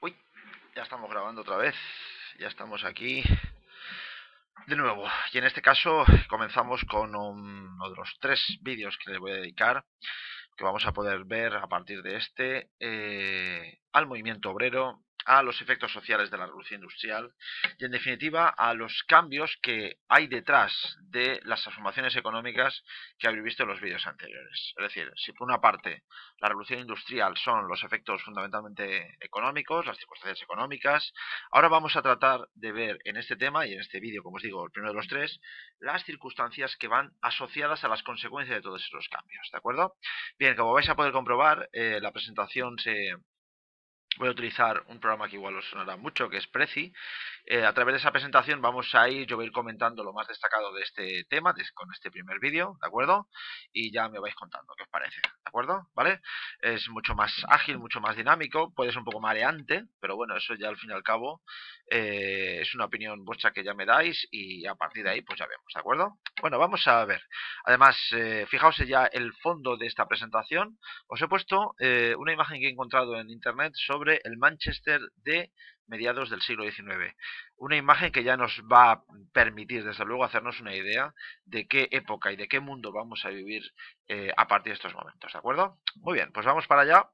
Uy, ya estamos grabando otra vez. Ya estamos aquí. De nuevo, y en este caso comenzamos con uno de los tres vídeos que les voy a dedicar, que vamos a poder ver a partir de este, eh, al movimiento obrero a los efectos sociales de la revolución industrial y en definitiva a los cambios que hay detrás de las transformaciones económicas que habéis visto en los vídeos anteriores. Es decir, si por una parte la revolución industrial son los efectos fundamentalmente económicos, las circunstancias económicas, ahora vamos a tratar de ver en este tema y en este vídeo, como os digo, el primero de los tres, las circunstancias que van asociadas a las consecuencias de todos esos cambios, ¿de acuerdo? Bien, como vais a poder comprobar, eh, la presentación se voy a utilizar un programa que igual os sonará mucho, que es Prezi. Eh, a través de esa presentación vamos a ir, yo voy a ir comentando lo más destacado de este tema, con este primer vídeo, ¿de acuerdo? Y ya me vais contando qué os parece, ¿de acuerdo? ¿Vale? Es mucho más ágil, mucho más dinámico, puede ser un poco mareante, pero bueno, eso ya al fin y al cabo eh, es una opinión vuestra que ya me dais y a partir de ahí pues ya vemos, ¿de acuerdo? Bueno, vamos a ver. Además, eh, fijaos ya el fondo de esta presentación. Os he puesto una imagen que he encontrado en internet sobre el Manchester de mediados del siglo XIX. Una imagen que ya nos va a permitir, desde luego, hacernos una idea de qué época y de qué mundo vamos a vivir eh, a partir de estos momentos, ¿de acuerdo? Muy bien, pues vamos para allá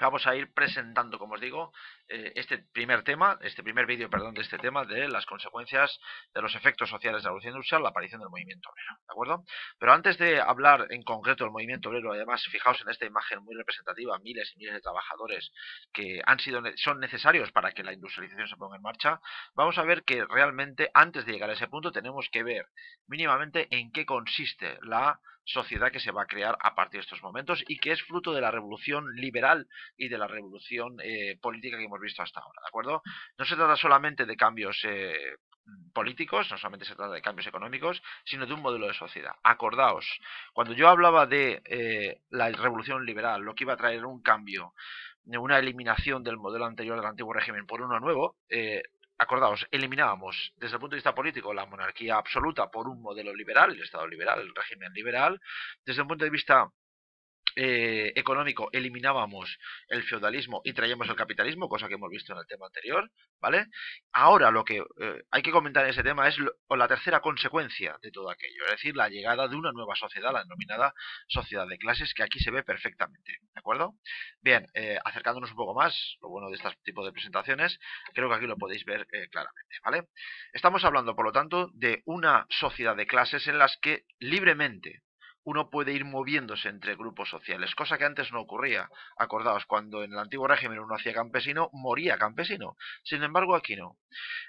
vamos a ir presentando, como os digo, eh, este primer tema, este primer vídeo, perdón, de este tema de las consecuencias de los efectos sociales de la revolución industrial, la aparición del movimiento obrero, ¿de acuerdo? Pero antes de hablar en concreto del movimiento obrero, además, fijaos en esta imagen muy representativa, miles y miles de trabajadores que han sido, son necesarios para que la industrialización se ponga en marcha, vamos a ver que realmente antes de llegar a ese punto tenemos que ver mínimamente en qué consiste la sociedad que se va a crear a partir de estos momentos y que es fruto de la revolución liberal y de la revolución eh, política que hemos visto hasta ahora, ¿de acuerdo? No se trata solamente de cambios eh, políticos, no solamente se trata de cambios económicos, sino de un modelo de sociedad. Acordaos, cuando yo hablaba de eh, la revolución liberal, lo que iba a traer un cambio, una eliminación del modelo anterior del antiguo régimen por uno nuevo, acordaos, eliminábamos desde el punto de vista político la monarquía absoluta por un modelo liberal, el Estado liberal, el régimen liberal, desde el punto de vista eh, económico eliminábamos el feudalismo y traíamos el capitalismo, cosa que hemos visto en el tema anterior, ¿vale? Ahora lo que eh, hay que comentar en ese tema es la tercera consecuencia de todo aquello, es decir, la llegada de una nueva sociedad, la denominada sociedad de clases, que aquí se ve perfectamente, ¿de acuerdo? Bien, eh, acercándonos un poco más, lo bueno de este tipo de presentaciones, creo que aquí lo podéis ver claramente, ¿vale? Estamos hablando, por lo tanto, de una sociedad de clases en las que libremente uno puede ir moviéndose entre grupos sociales, cosa que antes no ocurría. Acordaos, cuando en el antiguo régimen uno hacía campesino, moría campesino. Sin embargo, aquí no.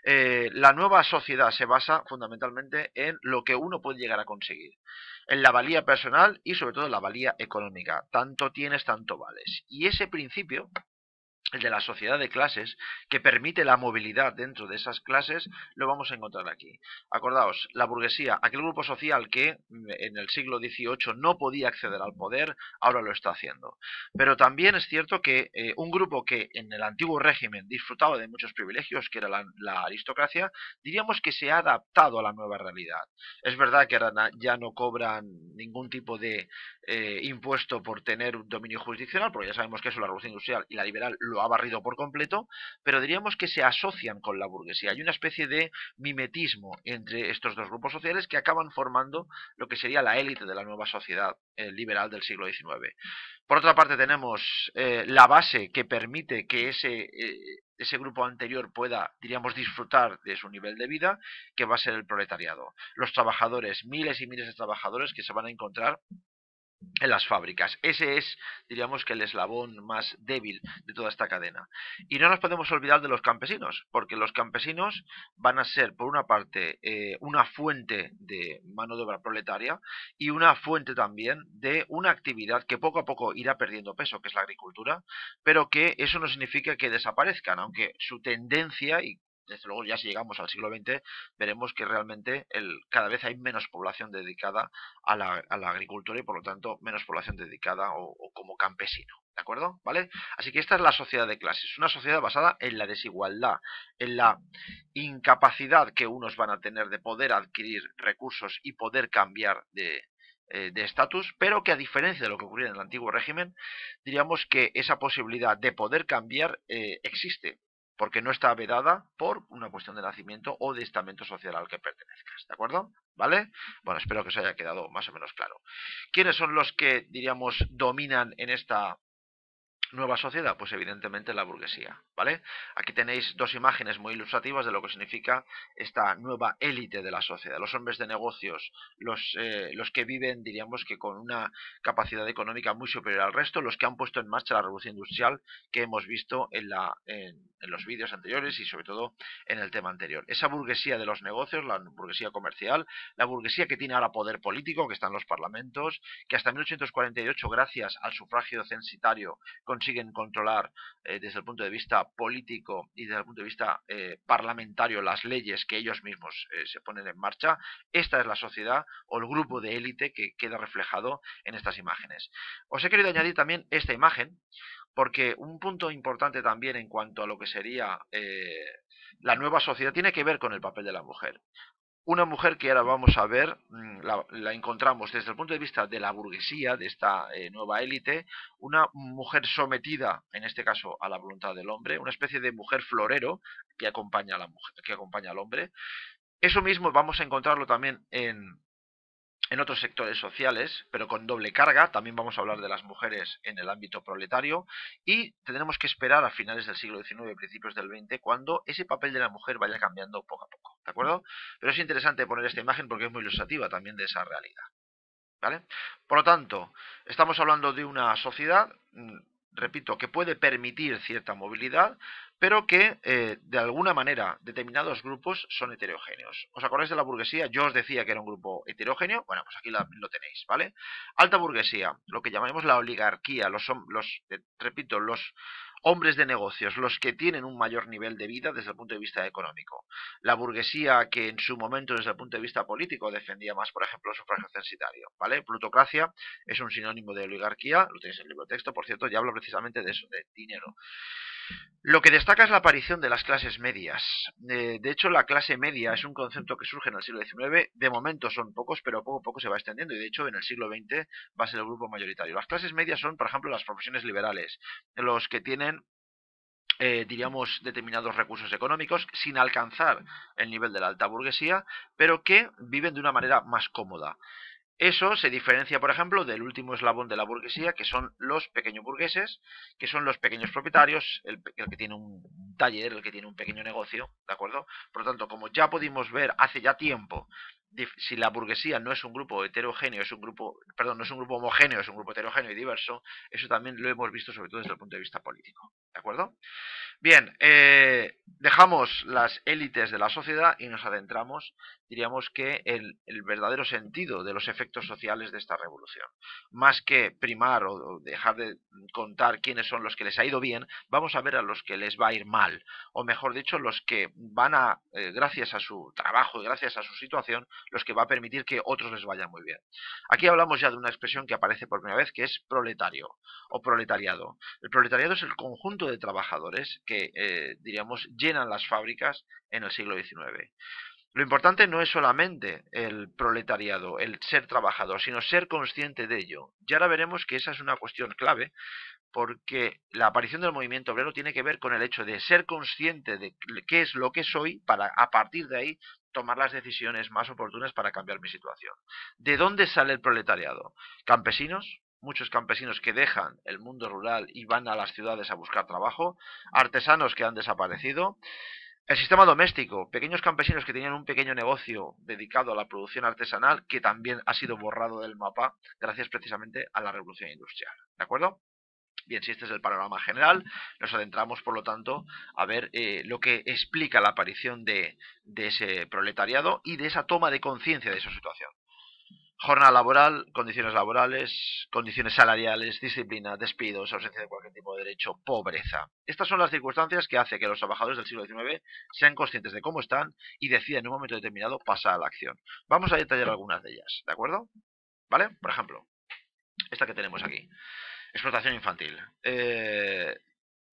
Eh, la nueva sociedad se basa fundamentalmente en lo que uno puede llegar a conseguir, en la valía personal y sobre todo en la valía económica. Tanto tienes, tanto vales. Y ese principio el de la sociedad de clases, que permite la movilidad dentro de esas clases, lo vamos a encontrar aquí. Acordaos, la burguesía, aquel grupo social que mm, en el siglo XVIII no podía acceder al poder, ahora lo está haciendo. Pero también es cierto que eh, un grupo que en el antiguo régimen disfrutaba de muchos privilegios, que era la, aristocracia, diríamos que se ha adaptado a la nueva realidad. Es verdad que ya no cobran ningún tipo de eh, impuesto por tener un dominio jurisdiccional, porque ya sabemos que eso la revolución industrial y la liberal lo ha barrido por completo, pero diríamos que se asocian con la burguesía. Hay una especie de mimetismo entre estos dos grupos sociales que acaban formando lo que sería la élite de la nueva sociedad eh, liberal del siglo XIX. Por otra parte tenemos eh, la base que permite que ese, eh, ese grupo anterior pueda, diríamos, disfrutar de su nivel de vida, que va a ser el proletariado. Los trabajadores, miles y miles de trabajadores que se van a encontrar en las fábricas. Ese es, diríamos que el eslabón más débil de toda esta cadena. Y no nos podemos olvidar de los campesinos, porque los campesinos van a ser, por una parte, eh, una fuente de mano de obra proletaria y una fuente también de una actividad que poco a poco irá perdiendo peso, que es la agricultura, pero que eso no significa que desaparezcan, aunque su tendencia, y desde luego ya si llegamos al siglo XX veremos que realmente el, cada vez hay menos población dedicada a la, agricultura y por lo tanto menos población dedicada o, como campesino. ¿De acuerdo? ¿Vale? Así que esta es la sociedad de clases, una sociedad basada en la desigualdad, en la incapacidad que unos van a tener de poder adquirir recursos y poder cambiar de, eh, de estatus, pero que a diferencia de lo que ocurría en el antiguo régimen, diríamos que esa posibilidad de poder cambiar eh, existe, porque no está vedada por una cuestión de nacimiento o de estamento social al que pertenezcas, ¿de acuerdo? ¿Vale? Bueno, espero que os haya quedado más o menos claro. ¿Quiénes son los que, diríamos, dominan en esta nueva sociedad? Pues evidentemente la burguesía, ¿vale? Aquí tenéis dos imágenes muy ilustrativas de lo que significa esta nueva élite de la sociedad. Los hombres de negocios, los, eh, los que viven, diríamos que con una capacidad económica muy superior al resto, los que han puesto en marcha la revolución industrial que hemos visto en, la, en, en los vídeos anteriores y sobre todo en el tema anterior. Esa burguesía de los negocios, la burguesía comercial, la burguesía que tiene ahora poder político, que está en los parlamentos, que hasta 1848, gracias al sufragio censitario, consiguen controlar eh, desde el punto de vista político y desde el punto de vista eh, parlamentario las leyes que ellos mismos eh, se ponen en marcha. Esta es la sociedad o el grupo de élite que queda reflejado en estas imágenes. Os he querido añadir también esta imagen porque un punto importante también en cuanto a lo que sería la nueva sociedad tiene que ver con el papel de la mujer. Una mujer que ahora vamos a ver, mm, la, encontramos desde el punto de vista de la burguesía, de esta eh, nueva élite, una mujer sometida, en este caso, a la voluntad del hombre, una especie de mujer florero que acompaña a la que acompaña al hombre. Eso mismo vamos a encontrarlo también en, en otros sectores sociales, pero con doble carga. También vamos a hablar de las mujeres en el ámbito proletario y tendremos que esperar a finales del siglo XIX, principios del XX, cuando ese papel de la mujer vaya cambiando poco a poco, ¿de acuerdo? Pero es interesante poner esta imagen porque es muy ilustrativa también de esa realidad. ¿Vale? Por lo tanto, estamos hablando de una sociedad mm, repito, que puede permitir cierta movilidad, pero que eh, de alguna manera determinados grupos son heterogéneos. ¿Os acordáis de la burguesía? Yo os decía que era un grupo heterogéneo, bueno, pues aquí lo tenéis, ¿vale? Alta burguesía, lo que llamamos la oligarquía, los, los eh, repito, los hombres de negocios, los que tienen un mayor nivel de vida desde el punto de vista económico. La burguesía que en su momento desde el punto de vista político defendía más, por ejemplo, el sufragio censitario, ¿vale? Plutocracia es un sinónimo de oligarquía, lo tenéis en el libro de texto, por cierto, ya hablo precisamente de eso, de dinero. Lo que destaca es la aparición de las clases medias. Eh, de hecho, la clase media es un concepto que surge en el siglo XIX. De momento son pocos, pero poco a poco se va extendiendo. Y de hecho, en el siglo XX va a ser el grupo mayoritario. Las clases medias son, por ejemplo, las profesiones liberales, los que tienen eh, diríamos, determinados recursos económicos sin alcanzar el nivel de la alta burguesía, pero que viven de una manera más cómoda. Eso se diferencia, por ejemplo, del último eslabón de la burguesía, que son los pequeños burgueses, que son los pequeños propietarios, el, que tiene un taller, el que tiene un pequeño negocio, ¿de acuerdo? Por lo tanto, como ya pudimos ver hace ya tiempo, si la burguesía no es un grupo heterogéneo, es un grupo, perdón, no es un grupo homogéneo, es un grupo heterogéneo y diverso, eso también lo hemos visto sobre todo desde el punto de vista político, ¿de acuerdo? Bien, eh, dejamos las élites de la sociedad y nos adentramos, diríamos que el, el, verdadero sentido de los efectos sociales de esta revolución. Más que primar o dejar de contar quiénes son los que les ha ido bien, vamos a ver a los que les va a ir mal, o mejor dicho, los que van a, eh, gracias a su trabajo y gracias a su situación, los que va a permitir que otros les vaya muy bien. Aquí hablamos ya de una expresión que aparece por primera vez, que es proletario o proletariado. El proletariado es el conjunto de trabajadores que, eh, diríamos, llenan las fábricas en el siglo XIX. Lo importante no es solamente el proletariado, el ser trabajador, sino ser consciente de ello. Y ahora veremos que esa es una cuestión clave, porque la aparición del movimiento obrero tiene que ver con el hecho de ser consciente de qué es lo que soy para a partir de ahí tomar las decisiones más oportunas para cambiar mi situación. ¿De dónde sale el proletariado? Campesinos, muchos campesinos que dejan el mundo rural y van a las ciudades a buscar trabajo, artesanos que han desaparecido, el sistema doméstico, pequeños campesinos que tenían un pequeño negocio dedicado a la producción artesanal que también ha sido borrado del mapa gracias precisamente a la revolución industrial. ¿De acuerdo? Bien, si este es el panorama general, nos adentramos, por lo tanto, a ver eh, lo que explica la aparición de, de ese proletariado y de esa toma de conciencia de esa situación. Jornada laboral, condiciones laborales, condiciones salariales, disciplina, despidos, ausencia de cualquier tipo de derecho, pobreza. Estas son las circunstancias que hacen que los trabajadores del siglo XIX sean conscientes de cómo están y decidan en un momento determinado pasar a la acción. Vamos a detallar algunas de ellas, ¿de acuerdo? ¿Vale? Por ejemplo, esta que tenemos aquí. Explotación infantil. Eh,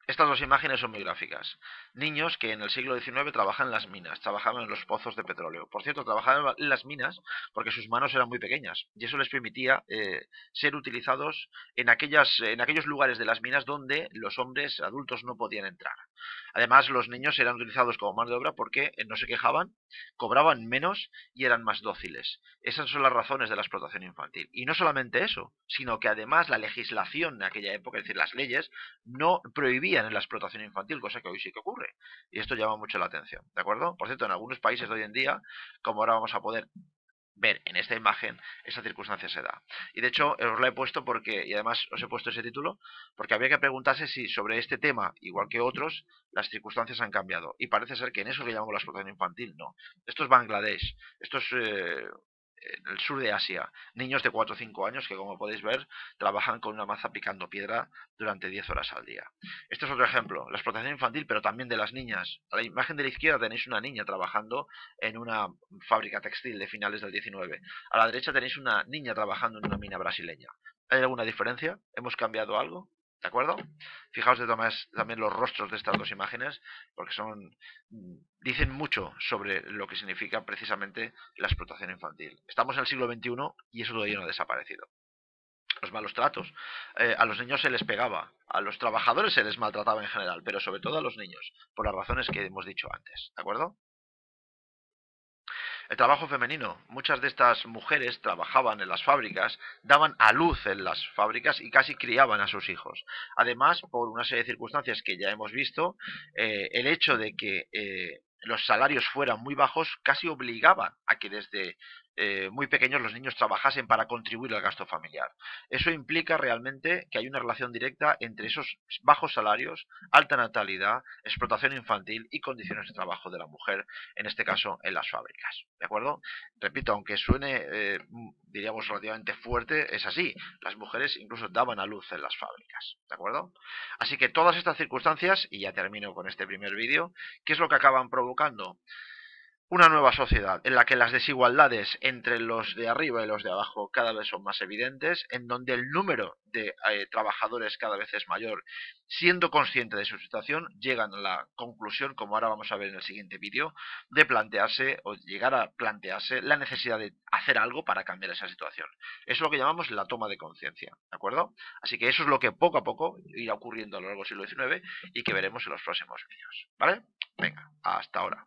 Estas dos imágenes son muy gráficas. Niños que en el siglo XIX trabajan en las minas, trabajaban en los pozos de petróleo. Por cierto, trabajaban en las minas porque sus manos eran muy pequeñas y eso les permitía eh, ser utilizados en, aquellas, en aquellos lugares de las minas donde los hombres adultos no podían entrar. Además, los niños eran utilizados como mano de obra porque eh, no se quejaban, cobraban menos y eran más dóciles. Esas son las razones de la explotación infantil. Y no solamente eso, sino que además la legislación de aquella época, es decir, las leyes, no prohibían la explotación infantil, cosa que hoy sí que ocurre. Y esto llama mucho la atención, ¿de acuerdo? Por cierto, en algunos países de hoy en día, como ahora vamos a poder ver en esta imagen, esa circunstancia se da. Y de hecho, os la he puesto porque, y además os he puesto ese título, porque había que preguntarse si sobre este tema, igual que otros, las circunstancias han cambiado. Y parece ser que en eso que llamamos la explotación infantil, no. Esto es Bangladesh, esto es eh, en el sur de Asia, niños de 4 o 5 años que, como podéis ver, trabajan con una maza picando piedra durante 10 horas al día. Este es otro ejemplo, la explotación infantil, pero también de las niñas. A la imagen de la izquierda tenéis una niña trabajando en una fábrica textil de finales del 19. A la derecha tenéis una niña trabajando en una mina brasileña. ¿Hay alguna diferencia? ¿Hemos cambiado algo? ¿De acuerdo? Fijaos de todas también los rostros de estas dos imágenes, porque son dicen mucho sobre lo que significa precisamente la explotación infantil. Estamos en el siglo XXI y eso todavía no ha desaparecido. Los malos tratos. Eh, a los niños se les pegaba, a los trabajadores se les maltrataba en general, pero sobre todo a los niños, por las razones que hemos dicho antes. ¿De acuerdo? El trabajo femenino. Muchas de estas mujeres trabajaban en las fábricas, daban a luz en las fábricas y casi criaban a sus hijos. Además, por una serie de circunstancias que ya hemos visto, eh, el hecho de que eh, los salarios fueran muy bajos casi obligaban a que desde eh, muy pequeños los niños trabajasen para contribuir al gasto familiar. Eso implica realmente que hay una relación directa entre esos bajos salarios, alta natalidad, explotación infantil y condiciones de trabajo de la mujer, en este caso en las fábricas. ¿De acuerdo? Repito, aunque suene, eh, diríamos, relativamente fuerte, es así. Las mujeres incluso daban a luz en las fábricas. ¿De acuerdo? Así que todas estas circunstancias, y ya termino con este primer vídeo, ¿qué es lo que acaban Una nueva sociedad en la que las desigualdades entre los de arriba y los de abajo cada vez son más evidentes, en donde el número de eh, trabajadores cada vez es mayor, siendo consciente de su situación, llegan a la conclusión, como ahora vamos a ver en el siguiente vídeo, de plantearse o llegar a plantearse la necesidad de hacer algo para cambiar esa situación. Eso es lo que llamamos la toma de conciencia, ¿de acuerdo? Así que eso es lo que poco a poco irá ocurriendo a lo largo del siglo XIX y que veremos en los próximos vídeos, ¿vale? Venga, hasta ahora.